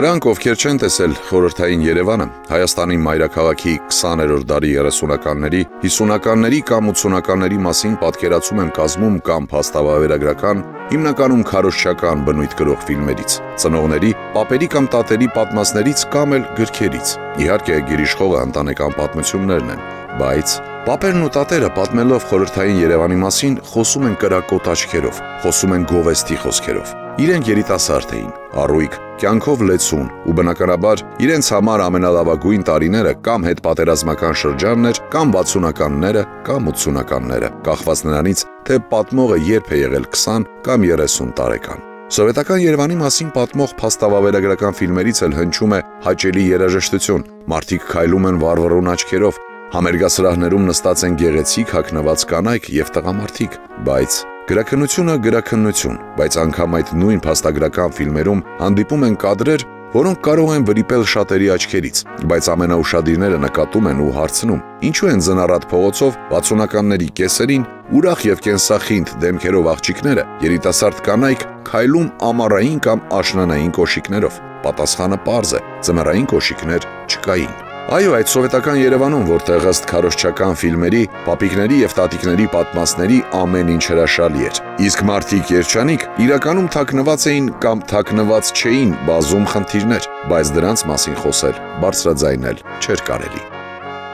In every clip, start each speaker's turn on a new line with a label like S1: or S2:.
S1: Նրանք, ովքեր չեն տեսել խորհրդային Երևանը, Հայաստանի մայրաքաղաքի 20-րդ դարի 30-ականների, 50-ականների կամ 80-ականների մասին պատկերացում են կազմում կամ փաստավավերագրական, հիմնականում քարոշչական բնույթ կրող ֆիլմերից, ծնողների, պապերի կամ տատերի պատմածներից կամ էլ գրքերից։ Իհարկե, գիրիշխողը ընտանեկան պատմություններն են, բայց Պապերն ու տատերը պատմելով խորհրդային Երևանի մասին խոսում են կրակոտ աչքերով, խոսում են գովեստի խոսքերով։ Իրենք երիտասարդ էին, առույգ, կյանքով լեցուն ու բնականաբար իրենց համար ամենալավագույն տարիները կամ հետ պատերազմական շրջաններ, կամ 60-ականները, կամ 80-ականները, կախված նրանից, թե պատմողը երբ է եղել 20 կամ 30 տարեկան։ Սովետական Երևանի մասին պատմող փաստավավերագրական ֆիլմերից էլ հնչում է հաճելի երաժշտություն։ Մարդիկ քայլում են վառվռուն աչքերով, Համերգասրահներում նստած են գեղեցիկ հագնված կանայք եւ տղամարդիկ, բայց գրաքննությունը գրաքննություն, բայց անգամ այդ նույն փաստագրական ֆիլմերում հանդիպում են կադրեր, որոնք կարող են վրիպել շատերի աչքերից, բայց ամենաուշադիրները նկատում են ու հարցնում. ինչու են զնարատ փողոցով 60-ականների կեսերին ուրախ եւ կենսախինդ դեմքերով աղջիկները, երիտասարդ կանայք քայլում ամառային կամ աշնանային կոշիկներով։ Պատասխանը པարզ է՝ ծմերային կոշիկներ չկային։ Այո, այդ սովետական Երևանում, որտեղ ըստ քարոշչական ֆիլմերի, պապիկների եւ տատիկների պատմածների ամեն ինչ հրաշալի էր։ Իսկ մարդիկ երջանիկ իրականում թաքնված էին կամ թաքնված չէին բազում խնդիրներ, բայց դրանց մասին խոսել, բարձրաձայնել չէր կարելի։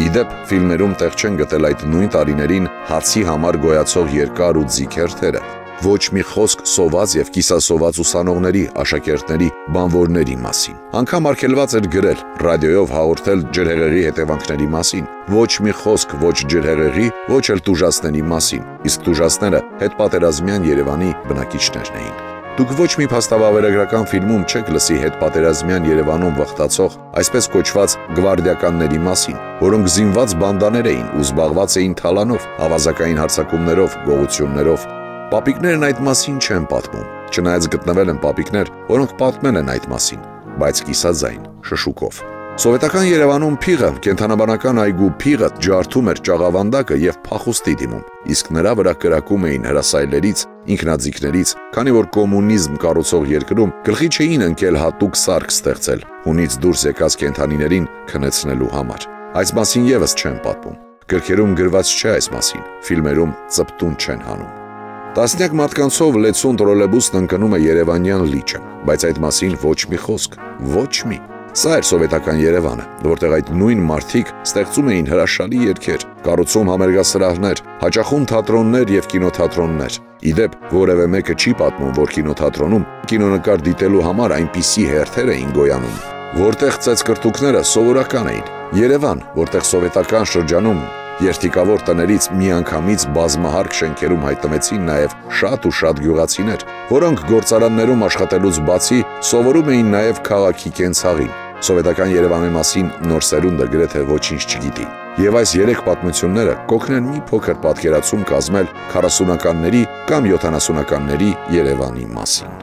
S1: Իդեպ ֆիլմերում տեղ չեն գտել այդ նույն տարիներին հացի համար գոյացող երկար ու ձիգ հերթերը, ոչ մի խոսք սոված եւ կիսասոված ուսանողների, աշակերտների, բանվորների մասին։ Անկամ արգելված էր գրել, ռադիոյով հաղորդել ջրհեղեղի հետևանքների մասին։ Ոչ մի խոսք ոչ ջրհեղեղի, ոչ էլ տուժասների մասին։ Իսկ տուժասները հետպատերազմյան Երևանի բնակիչներն էին։ Դուք ոչ մի փաստավավերագրական ֆիլմում չեք լսի հետ պատերազմյան Երևանում վխտացող, այսպես կոչված գվարդիականների մասին, որոնք զինված բանդաներ էին ու զբաղված էին թալանով, ավազակային հարձակումներով, գողություններով, Պապիկներն այդ մասին չեն պատմում, չնայած գտնվել են պապիկներ, որոնք պատմել են այդ մասին, բայց կիսաձայն, շշուկով։ Սովետական Երևանում փիղը, կենթանաբանական այգու փիղը ջարդում էր ճաղավանդակը եւ փախուստի դիմում, իսկ նրա վրա կրակում էին հրասայլերից, ինքնաձիգներից, քանի որ կոմունիզմ կառուցող երկրում գլխի չէին ընկել հատուկ սարք ստեղծել, հունից դուրս եկած կենթանիներին քնեցնելու համար։ Այս մասին եւս չեն պատմում։ Գրքերում գրված չէ այս մասին, ֆիլմերում ծպտուն չեն հանում։ Տասնյակ մարդկանցով լեցուն տրոլեբուսն ընկնում է Երևանյան լիճը, բայց այդ մասին ոչ մի խոսք, ոչ մի։ Սա էր սովետական Երևանը, որտեղ այդ նույն մարդիկ ստեղծում էին հրաշալի երգեր, կառուցում համերգասրահներ, հաճախում թատրոններ եւ կինոթատրոններ։ Իդեպ որևէ մեկը չի պատմում, որ կինոթատրոնում կինոնկար դիտելու համար այնպիսի հերթեր էին գոյանում, որտեղ ծեծկրտուկները սովորական էին։ Երևան, որտեղ սովետական շրջանում Երթիկավոր տներից միանգամից բազմահարկ շենքերում հայտնվեցին նաև շատ ու շատ գյուղացիներ, որոնք գործարաններում աշխատելուց բացի սովորում էին նաև քաղաքի կենցաղին։ Սովետական Երևանի մասին նոր սերունդը գրեթե ոչինչ չգիտի։ Եվ այս երեք պատմությունները կօգնեն մի փոքր պատկերացում կազմել 40-ականների կամ 70-ականների Երևանի մասին։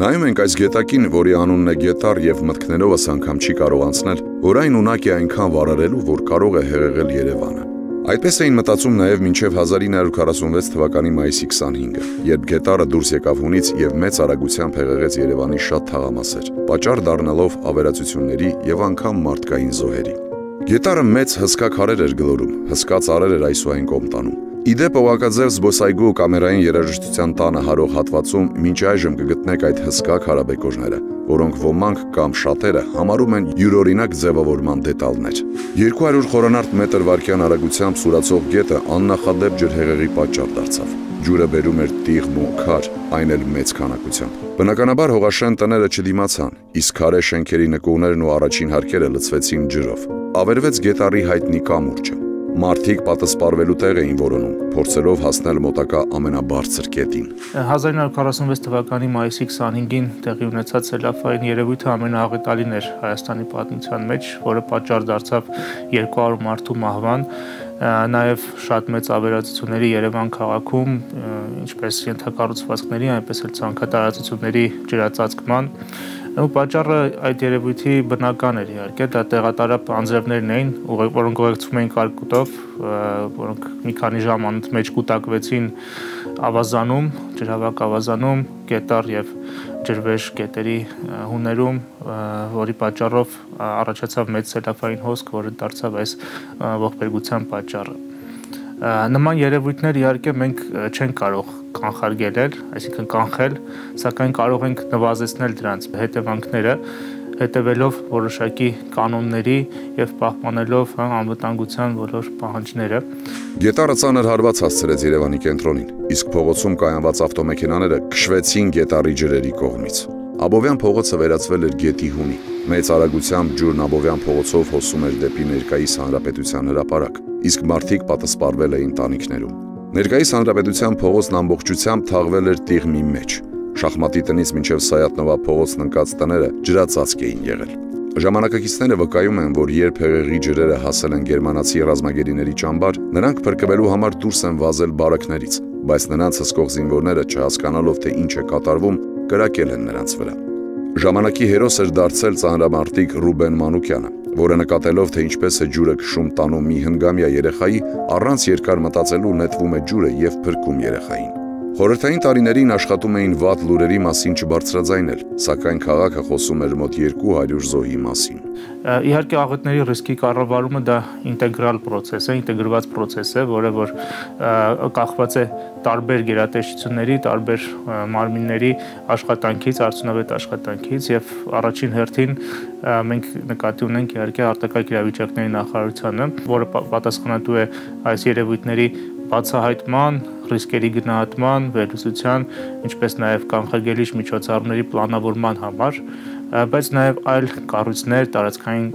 S1: Նայում ենք այս գետակին, որի անունն է Գետար եւ մտքներովս անգամ չի կարող անցնել, որ այն ունակ է այնքան վառարելու, որ կարող է հեղեղել Երևանը։ Այդպես էին մտածում նաև մինչև 1946 թվականի մայիսի 25-ը, երբ Գետարը դուրս եկավ հունից եւ մեծ արագությամբ հեղեղեց Երևանի շատ թաղամասեր, պատճառ դառնալով ավերածությունների եւ անգամ մարդկային զոհերի։ Գետարը մեծ հսկա քարեր էր գլորում, հսկա ծառեր էր այսուհայն կոմտանում։ Իդեպ Օղակաձև զբոսայգու կամերային երաժշտության տանը հարող հատվածում մինչ այժմ կգտնեք այդ հսկա քարաբեկորները, որոնք ոմանք կամ շատերը համարում են յուրօրինակ ձևավորման դետալներ։ 200 խորանարդ մետր վարկյան արագությամբ սուրացող գետը աննախադեպ ջրհեղեղի պատճառ դարձավ։ Ջուրը բերում էր տիղմ ու քար, այն էլ մեծ քանակությամբ։ Բնականաբար հողաշեն տները չդիմացան, իսկ քարե շենքերի նկուղներն ու առաջին հարկերը լցվեցին ջրով։ Ավերվեց գետարի հայտնի կամուրջը մարդիկ պատասպարվելու տեղ էին որոնում, փորձելով հասնել մոտակա ամենաբարձր կետին։
S2: 1946 թվականի մայիսի 25-ին տեղի ունեցած սելավային երևույթը ամենաաղետալին էր Հայաստանի պատմության մեջ, որը պատճառ դարձավ 200 մարդու մահվան, նաև շատ մեծ ավերածությունների Երևան քաղաքում, ինչպես ենթակառուցվածքների, այնպես էլ ցանկատարածությունների ջրածածկման ու պատճառը այդ երևույթի բնական էր իհարկե, դա տեղատարապ անձրևներն էին, որոնք ուղեկցում էին կարկուտով, որոնք մի քանի ժամ անընդմեջ կուտակվեցին ավազանում, ջրհավաք ավազանում, կետար եւ ջրվեժ կետերի հուներում, որի պատճառով առաջացավ մեծ սելավային հոսք, որը դարձավ այս ողբերգության պատճառը։ Նման երևույթներ իհարկե մենք չենք կարող կանխարգելել, այսինքն կանխել, սակայն կարող ենք նվազեցնել դրանց հետևանքները, հետևելով որոշակի կանոնների եւ պահպանելով հա, անվտանգության բոլոր պահանջները։
S1: Գետառը ցաներ հարված հասցրեց Երևանի կենտրոնին, իսկ փողոցում կայանված ավտոմեքենաները քշվեցին գետառի ջրերի կողմից։ Աբովյան փողոցը վերածվել էր գետի հունի։ Մեծ արագությամբ ջուրն Աբովյան փողոցով հոսում էր դեպի ներկայիս հանրապետության հրապարակ, իսկ մարդիկ պատասպարվել էին տանիքներում։ Ներկայիս հանրապետության փողոցն ամբողջությամբ թաղվել էր տիղմի մեջ։ Շախմատի տնից մինչև Սայատնովա փողոցն ընկած տները ջրածածկ էին եղել։ Ժամանակակիցները վկայում են, որ երբ հեղեղի ջրերը հասել են գերմանացի ռազմագերիների ճամբար, նրանք փրկվելու համար դուրս են վազել բարակներից, բայց նրանց հսկող զինվորները չհասկանալով թե ինչ է կատարվում, կրակել են նրանց վրա։ Ժամանակի հերոս էր դարձել ծանրամարտիկ Ռուբեն Մանուկյանը, որը նկատելով թե ինչպես է ջուրը քշում տանում մի հնգամյա երեխայի, առանց երկար մտածելու նետվում է ջուրը եւ փրկում երեխային։ Խորհրդային տարիներին աշխատում էին վատ լուրերի մասին չբարձրաձայնել, սակայն քաղաքը խոսում էր մոտ 200 զոհի մասին։
S2: Իհարկե աղետների ռիսկի կառավարումը դա ինտեգրալ process է, ինտեգրված process է, որը որ կախված է տարբեր գերատեսչությունների, տարբեր մարմինների աշխատանքից, արդյունավետ աշխատանքից եւ առաջին հերթին մենք նկատի ունենք իհարկե արտակարգ իրավիճակների նախարարությանը, որը պատասխանատու է այս երևույթների բացահայտման, ռիսկերի գնահատման, վերլուծության, ինչպես նաև կանխարգելիչ միջոցառումների պլանավորման համար, բայց նաև այլ կառույցներ, տարածքային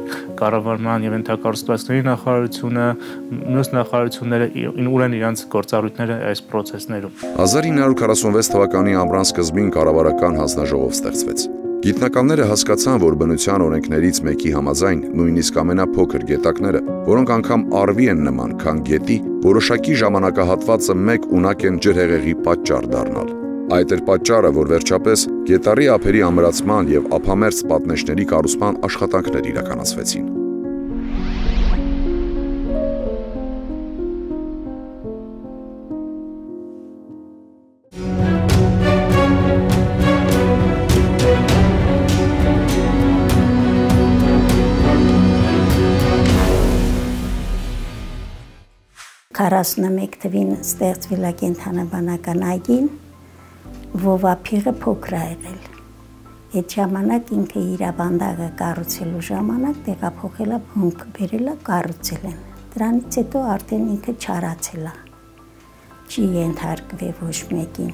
S2: կառավարման եւ ենթակառուցվածքների նախարարությունը, մյուս նախարարությունները ունեն իրենց գործառույթները այս process-ներում։
S1: 1946 թվականի ամռան սկզբին կառավարական հանձնաժողով ստեղծվեց։ Գիտնականները հասկացան, որ բնության օրենքներից մեկի համաձայն նույնիսկ ամենափոքր գետակները, որոնք անգամ արվի են նման, քան գետի, որոշակի ժամանակահատվածը մեկ ունակ են ջրհեղեղի պատճառ դառնալ։ Այդ էր պատճառը, որ վերջապես գետարի ափերի ամրացման եւ ափամերձ պատնեշների կառուցման աշխատանքներ իրականացվեցին։
S3: Քարասնամեկ թվին ստեղծվել է կենթանաբանական այգին, Վովափիղը փոքր եղել։ Այդ ժամանակ ինքը իր ավանդակը կառուցելու ժամանակ տեղափոխել է բունկ, բերել է կառուցել են։ Դրանից հետո արդեն ինքը չարացել է։ Չի ենթարկվել ոչ մեկին։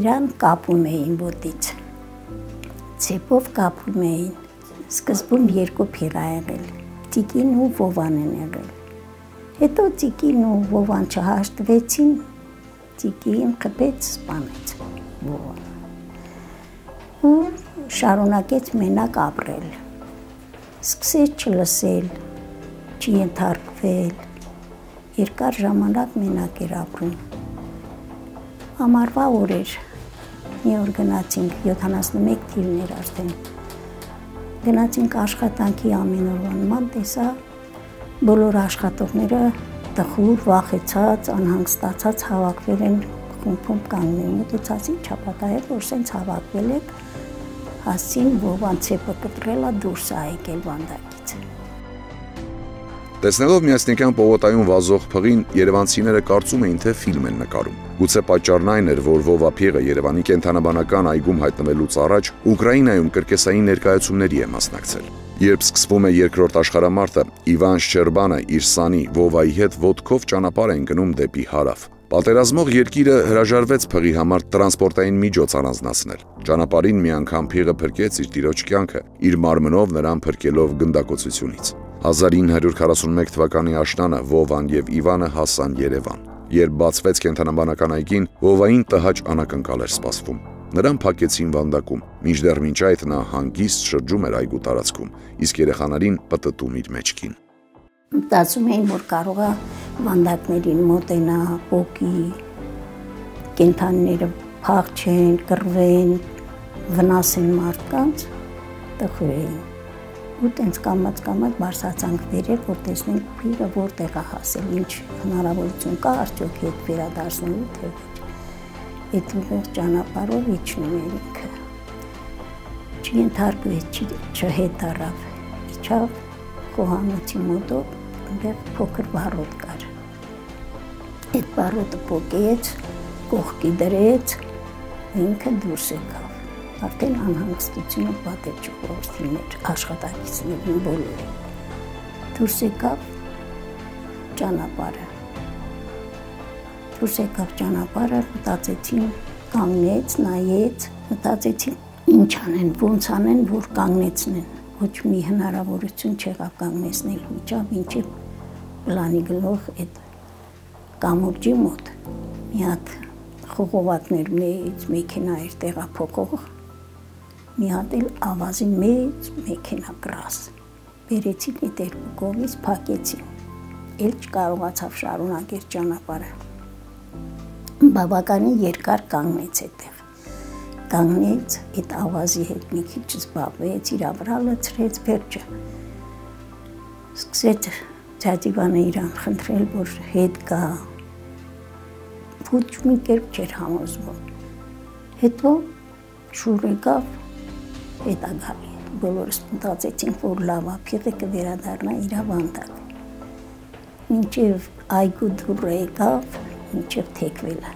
S3: Իրան կապում էին ոտից։ Ցեպով կապում էին։ Սկզբում երկու փիղ ա եղել։ Տիկին ու Վովան են եղել Հետո Ծիկին ու Վովան չհաշտվեցին, Ծիկին խփեց, սպանեց Վովան։ Ու շարունակեց մենակ ապրել։ Սկսեց չլսել, չընթարկվել։ Երկար ժամանակ մենակ էր ապրում։ Ամառվա օրեր մի օր գնացինք 71 թիվներ արդեն։ Գնացինք աշխատանքի ամեն օրվա նման տեսա բոլոր աշխատողները տխուր, վախեցած, անհանգստացած հավաքվել են խումբում կանգնել։ Մտածեցին չապատահել, որ սենց հավաքվել եք, հասին ովան ցեպը կտրելա դուրս է եկել վանդակից։
S1: Տեսնելով միասնիկյան պողոտայում վազող փղին, Երևանցիները կարծում էին, թե ֆիլմ են նկարում։ Գուցե պատճառն այն էր, որ Վովափիղը Երևանի կենթանաբանական այգում հայտնվելուց առաջ Ուկրաինայում կրկեսային ներկայացումների է մասնակցել։ Երբ սկսվում է երկրորդ աշխարհամարտը, Իվան Շչերբանը իր սանի Վովայի հետ ոդկով ճանապարհ են գնում դեպի հարավ։ Պատերազմող երկիրը հրաժարվեց փղի համար տրանսպորտային միջոց առանձնացնել։ Ճանապարհին մի անգամ փիղը փրկեց իր տիրոջ կյանքը, իր մարմնով նրան փրկելով գնդակոծությունից։ 1941 թվականի աշնանը Վովան եւ Իվանը հասան Երևան։ Երբ բացվեց կենթանաբանական այգին, Վովային տհաճ անակնկալ էր սպասվում։ Նրան փակեցին վանդակում, մինչդեռ մինչ այդ նա հանգիստ շրջում էր այգու տարածքում, իսկ երեխաներին պտտում իր մեջքին։
S3: Մտածում էին, որ կարող է վանդակներին մոտենա, փոկի, կենթանիները փախչեն, կռվեն, վնասեն մարդկանց տխուր էին ու տենց կամած կամած բարձացանք վերել, որ տեսնենք փիրը որտեղ է հասել, ինչ հնարավորություն կա արդյոք հետ վերադարձնելու թե Այդ ուղիղ ճանապարհով իջնում էր ինքը։ Չընթարկվեց, չհետ առավ։ Իջավ խոհանոցի մոտով, այնտեղ փոքր բարոտ կար։ Այդ բարոտը փոկեց, կողքի դրեց, ինքը դուրս եկավ արդեն անհանգստությունը պատեր ժողովրդի մեջ աշխատակիցներին բոլորը։ Դուրս եկավ ճանապարհը։ Դուրս եկավ ճանապարհը, մտածեցին, կանգնեց, նայեց, մտածեցին ինչ անեն, ոնց անեն, որ կանգնեցնեն։ Ոչ մի հնարավորություն չեղավ կանգնեցնել միջավ, ինչի պլանի գլող այդ կամուրջի մոտ մի հատ խողովակներ մեծ մեքենա էր տեղափոխող մի հատ էլ ավազի մեծ մեքենա գրաս։ Բերեցին այդ երկու կողմից փակեցին։ Էլ չկարողացավ շարունակել ճանապարհը։ Բավականին երկար կանգնեց այդտեղ։ Կանգնեց այդ ավազի հետ մի քիչ զբաղվեց, իր վրա լցրեց վերջը։ Սկսեց Ձադիվանը իրան խնդրել, որ հետ գա։ Ոչ մի կերպ չէր համոզվում։ Հետո շուռ եկավ հետա գալի։ Բոլորս մտածեցինք, որ լավ է, փիղը կվերադառնա իր ավանդակ։ Մինչև այգու դուրը եկավ, մինչև թեքվելը,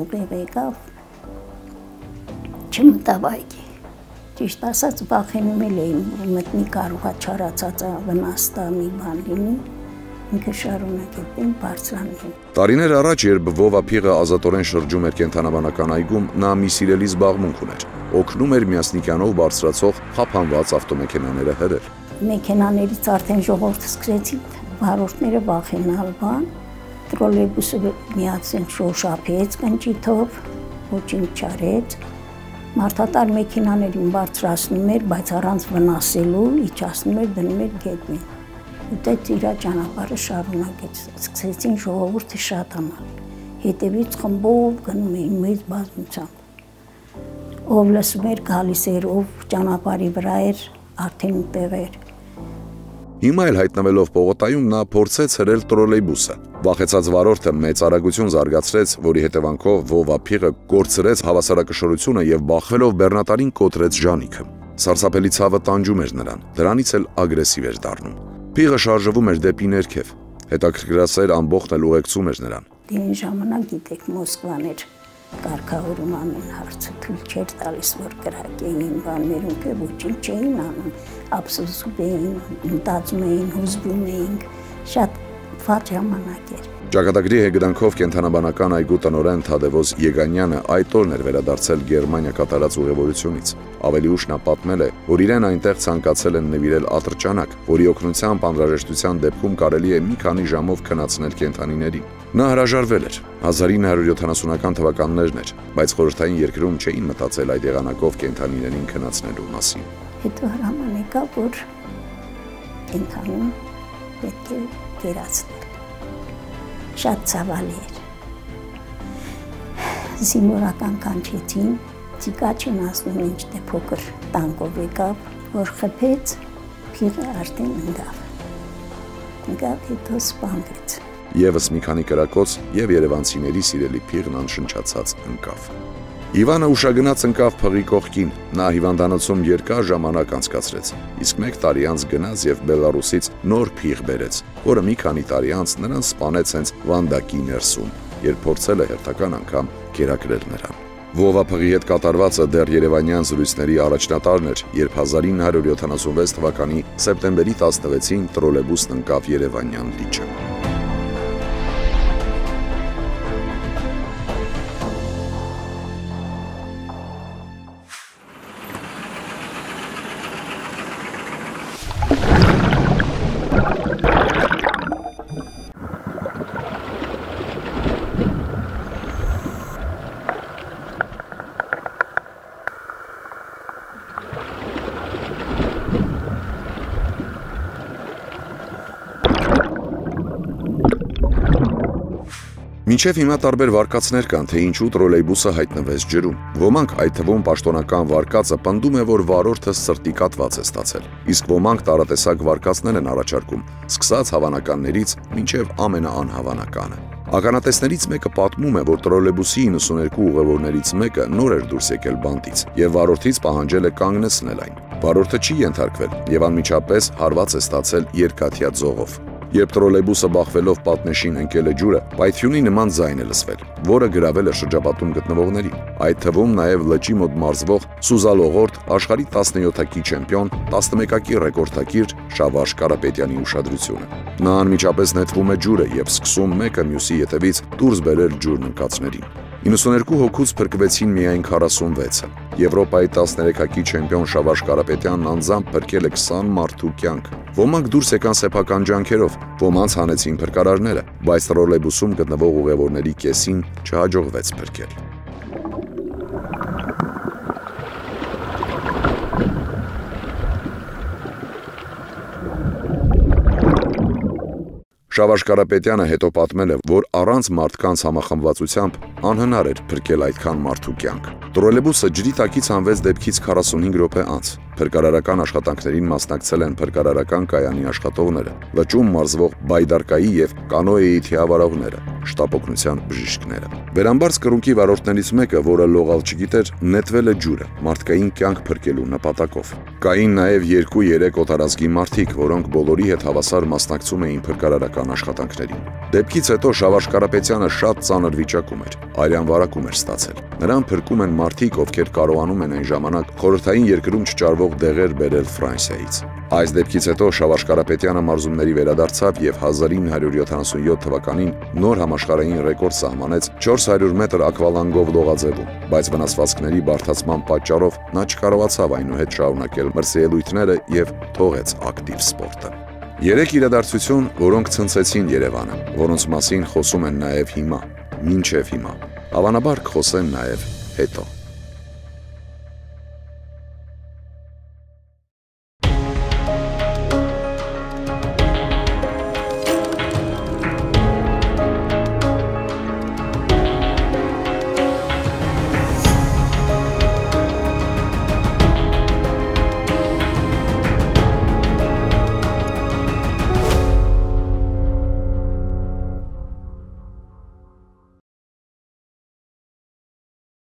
S3: ուղիղ եկավ, չմտավ այգի։ Ճիշտ ասած, վախենում էլ էին, մտնի կարողա չարացածը վնաստա մի բան լինի, ինքը շարունակեցին բարձրանում։
S1: Տարիներ առաջ, երբ Վովա փիղը ազատորեն շրջում էր կենթանաբանական այգում, նա մի սիրելի զբաղմունք ուներ։ Օգնում էր միասնիկյանով բարձրացող խափանված ավտոմեքենաները հրել։
S3: Մեքենաներից արդեն ժողովուրդը սկսեցին վարորդները վախենալ բան, տրոլեյբուսը միացեն շոշափեց կնճիթով, ոչինչ չարեց, մարդատար մեքենաներին բարձրացնում էր, բայց առանց վնասելու, իջացնում էր, դնում էր գետնին ուտեց իր ճանապարհը շարունակեց։ Սկսեցին ժողովուրդը շատանալ։ Հետևից խմբով գնում էին մեծ բազմությամբ։ Ով լսում էր գալիս էր, ով ճանապարհի վրա էր, արդեն ուտեղ էր։
S1: Հիմա էլ հայտնվելով Պողոտայում նա փորձեց հրել տրոլեյբուսը։ Վախեցած վարորդը մեծ արագություն զարգացրեց, որի հետևանքով Վովափիղը կորցրեց հավասարակշռությունը եւ բախվելով բեռնատարին կոտրեց Ժանիքը։ Սարսափելի ցավը տանջում էր նրան, դրանից էլ ագրեսիվ էր դառնում։ Փիղը շարժվում էր դեպի ներքև։ Հետաքրքրասեր ամբողջն էլ ուղեկցում էր նրան։
S3: Դին ժամանակ գիտեք Մոսկվան էր կարգավորում անեն հարցը թույլ չէր տալիս որ կրակեին բաներում կը ոչինչ չէին անում ափսոսում էին մտածում էին հուզվում էին շատ վատ ժամանակ էր
S1: Ճակատագրի հեգրանքով կենթանաբանական այգու տնորեն Թադևոս Եգանյանը այդ օրն էր վերադարձել Գերմանիա կատարած ուղևորությունից։ Ավելի ուշ նա պատմել է, որ իրեն այնտեղ ցանկացել են նվիրել ատրճանակ, որի օգնությամբ անհրաժեշտության դեպքում կարելի է մի քանի ժամով քնացնել կենթանիներին։ Նա հրաժարվել էր. 1970-ական թվականներն էր, բայց խորհրդային երկրում չէին մտածել այդ եղանակով կենթանիներին քնացնելու մասին։
S3: Հետո հրաման եկա, որ կենթանին պետք է գերացնել շատ ցավալի էր։ Զինվորական կանչեցին, ցիկաչին ասում ինչ դե փոքր տանկով եկավ, որ խփեց, փիղը արդեն ընկավ։ Ընկավ հետո սպանվեց։
S1: Եվս մի քանի կրակոց եւ Երևանցիների սիրելի փիղն անշնչացած ընկավ։ Իվանը ուշագնաց ընկավ փղի կողքին։ Նա հիվանդանոցում երկար ժամանակ անցկացրեց։ Իսկ մեկ տարի անց գնաց եւ Բելարուսից նոր փիղ բերեց, որը մի քանի տարի անց նրան սպանեց հենց Վանդակի ներսում, երբ փորձել է հերթական անգամ կերակրել նրան։ Վովափղի հետ կատարվածը դեռ Երևանյան զրույցների առաջնատարն էր, երբ 1976 թվականի սեպտեմբերի 16-ին տրոլեբուսն ընկավ Երևանյան լիճը։ Մինչև հիմա տարբեր վարկածներ կան, թե ինչու տրոլեյբուսը հայտնվեց ջրում։ Ոմանք, այդ թվում պաշտոնական վարկածը, պնդում է, որ վարորդը սրտի կատված է ստացել։ Իսկ ոմանք տարատեսակ վարկածներ են առաջարկում, սկսած հավանականներից մինչև ամենաանհավանականը։ Ականատեսներից մեկը պատմում է, որ տրոլեյբուսի 92 ուղևորներից մեկը նոր էր դուրս եկել բանտից եւ վարորդից պահանջել է կանգնեցնել այն։ Վարորդը չի ենթարկվել եւ անմիջապես հարված է ստացել երկաթյա ձողով։ Երբ տրոլեյբուսը բախվելով պատնեշին ընկել է ջուրը, պայթյունի նման ձայն է լսվել, որը գրավել է շրջապատում գտնվողներին։ Այդ թվում նաև լճի մոտ մարզվող Սուզալողորդ աշխարհի 17-ակի չեմպիոն, 11-ակի ռեկորդակիր Շավարժ Կարապետյանի ուշադրությունը։ Նա անմիջապես նետվում է ջուրը եւ սկսում մեկը մյուսի ետևից դուրս բերել ջուրն ընկածներին։ 92 հոգուց փրկվեցին միայն 46-ը։ Եվրոպայի 13-ակի չեմպիոն Շավարժ Կարապետյանն անձամբ փրկել է 20 մարդու կյանք։ Ոմանք դուրս եկան սեփական ջանքերով, ոմանց հանեցին փրկարարները, բայց տրոլեյբուսում գտնվող ուղևորների կեսին չհաջողվեց փրկել։ Շավարժ Կարապետյանը հետո պատմել է, որ առանց մարդկանց համախմբվածությամբ անհնար էր փրկել այդքան մարդու կյանք։ Տրոլեբուսը ջրի տակից հանվեց դեպքից 45 րոպե անց։ Փրկարարական աշխատանքներին մասնակցել են փրկարարական կայանի աշխատողները, լճում մարզվող բայդարկայի եւ կանոեի թիավարողները, շտապօգնության բժիշկները։ Վերամբարձ կրունկի վարորդներից մեկը, որը լողալ չգիտեր, նետվել է ջուրը մարդկային կյանք փրկելու նպատակով։ Կային նաև 2-3 օտարազգի մարդիկ, որոնք բոլորի հետ հավասար մասնակցում էին փրկարարական աշխատանքներին։ Դեպքից հետո Շավարժ Կարապետյանը շատ ծանր վիճակում էր, արյան վարակում էր ստացել։ Նրան փրկում են մարդիկ, ովքեր կարողանում են այն ժամանակ խորհրդային երկրում չճարվող դեղեր բերել Ֆրանսիայից։ Այս դեպքից հետո Շավարժ Կարապետյանը մարզումների վերադարձավ եւ 1977 թվականին նոր համաշխարհային ռեկորդ սահմանեց 400 մետր ակվալանգով լողաձևում, բայց վնասվածքների բարդացման պատճառով նա չկարողացավ այնուհետ շարունակել մրցելույթները եւ թողեց ակտիվ սպորտը։ Երեք իրադարձություն, որոնք ցնցեցին Երևանը, որոնց մասին խոսում են նաև հիմա, մինչև հիմա։ Հավանաբար կխոսեն նաև հետո։